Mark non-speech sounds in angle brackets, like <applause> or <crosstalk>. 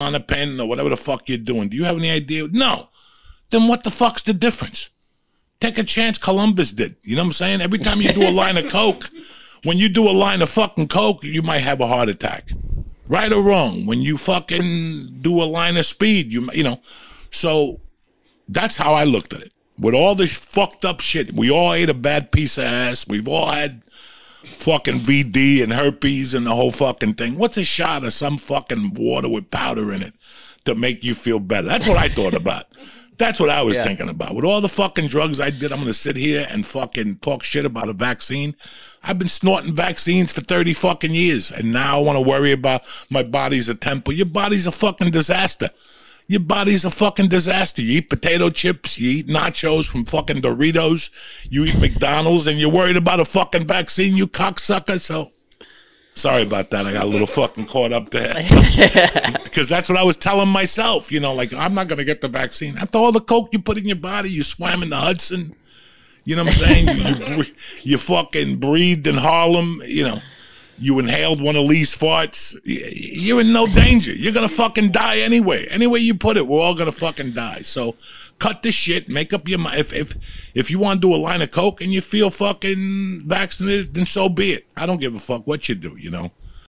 Klonopin or whatever the fuck you're doing. Do you have any idea? No. Then what the fuck's the difference? Take a chance Columbus did. You know what I'm saying? Every time you do a line of <laughs> coke, when you do a line of fucking coke, you might have a heart attack. Right or wrong, when you fucking do a line of speed, you you know. So that's how I looked at it. With all this fucked up shit, we all ate a bad piece of ass. We've all had fucking VD and herpes and the whole fucking thing. What's a shot of some fucking water with powder in it to make you feel better? That's what I thought about. That's what I was Yeah. thinking about. With all the fucking drugs I did, I'm gonna sit here and fucking talk shit about a vaccine. I've been snorting vaccines for 30 fucking years, and now I want to worry about my body's a temple. Your body's a fucking disaster. Your body's a fucking disaster. You eat potato chips, you eat nachos from fucking Doritos, you eat McDonald's, and you're worried about a fucking vaccine, you cocksucker. So, sorry about that. I got a little fucking caught up there. <laughs> Because that's what I was telling myself. You know, like, I'm not going to get the vaccine. After all the coke you put in your body, you swam in the Hudson. You know what I'm saying? you, you, you fucking breathed in Harlem. You know, you inhaled one of Lee's farts. You're in no danger. You're gonna fucking die anyway. Any way you put it, we're all gonna fucking die. So, cut this shit. Make up your mind. If if if you want to do a line of coke and you feel fucking vaccinated, then so be it. I don't give a fuck what you do. You know.